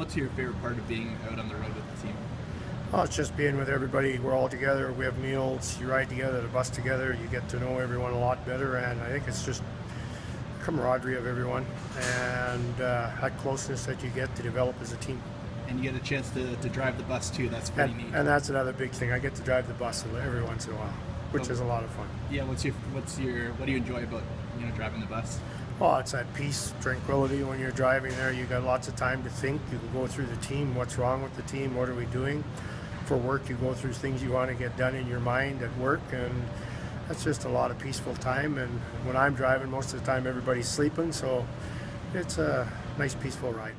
what's your favorite part of being out on the road with the team? Oh, it's just being with everybody. We're all together. We have meals. You ride together, the bus together. You get to know everyone a lot better, and I think it's just camaraderie of everyone and uh, that closeness that you get to develop as a team. And you get a chance to, to drive the bus too. That's pretty And, neat. and that's another big thing. I get to drive the bus every once in a while, which Oh. is a lot of fun. yeah. What's your what's your what do you enjoy about you know driving the bus? Oh, it's that peace, tranquility when you're driving there. You got lots of time to think. You can go through the team. What's wrong with the team? What are we doing? For work, you go through things you want to get done in your mind at work, and that's just a lot of peaceful time. And when I'm driving, most of the time everybody's sleeping, so it's a nice, peaceful ride.